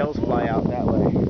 shells fly out that way.